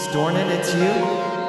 Stornin, it's you?